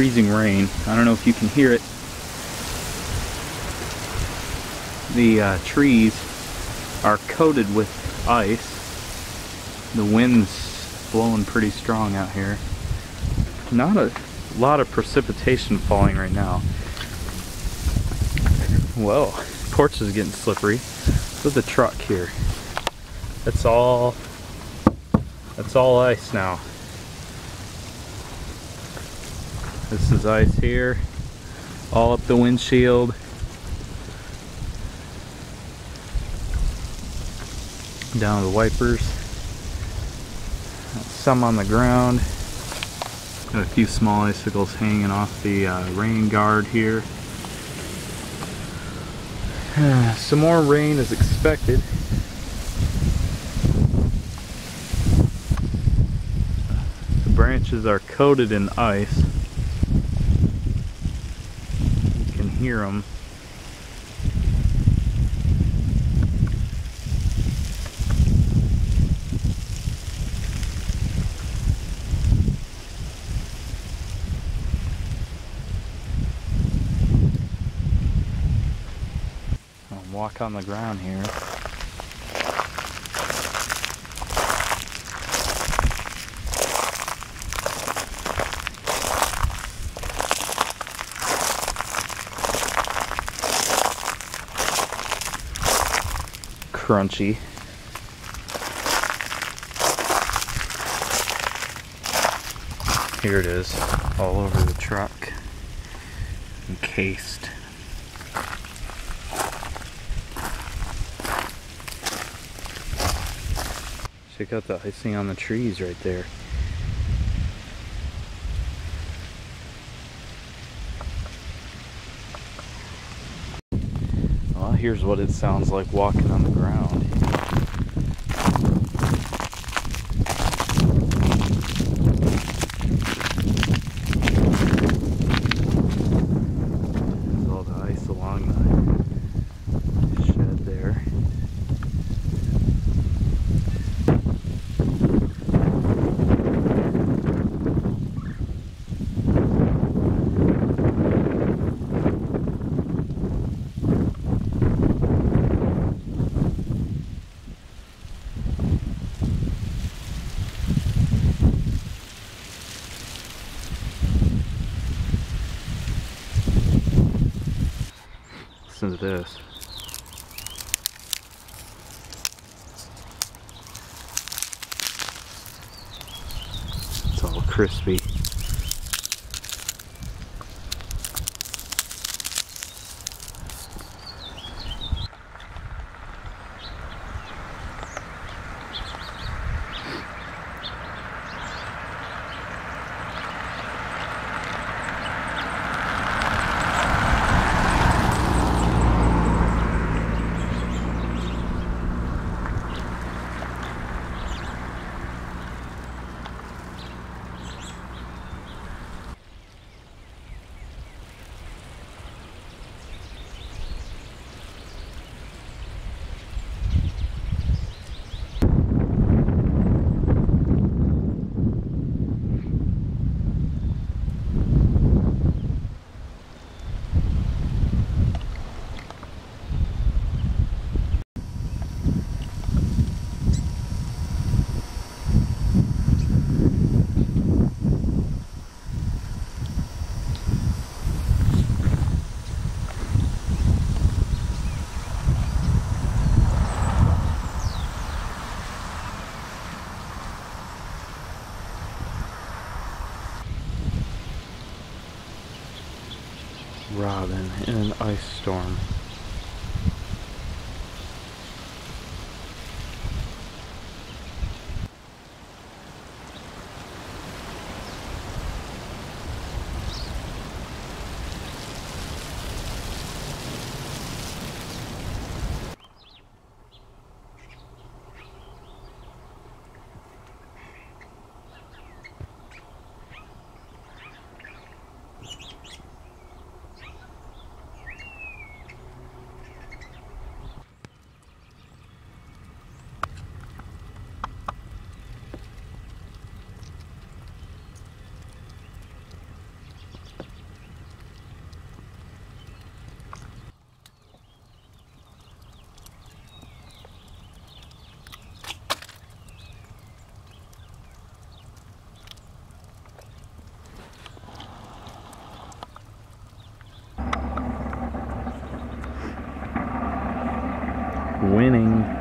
freezing rain. I don't know if you can hear it. The uh, trees are coated with ice. The wind's blowing pretty strong out here. Not a lot of precipitation falling right now. Whoa, porch is getting slippery. Look at the truck here. That's all, that's all ice now. This is ice here, all up the windshield. Down the wipers. Some on the ground. Got a few small icicles hanging off the uh, rain guard here. Some more rain is expected. The branches are coated in ice. You can hear them. I'll walk on the ground here. Crunchy. Here it is, all over the truck, encased. Check out the icing on the trees right there. Here's what it sounds like walking on the ground. There's all the ice along the shed there. Listen to this. It's all crispy. Robin in an ice storm. winning.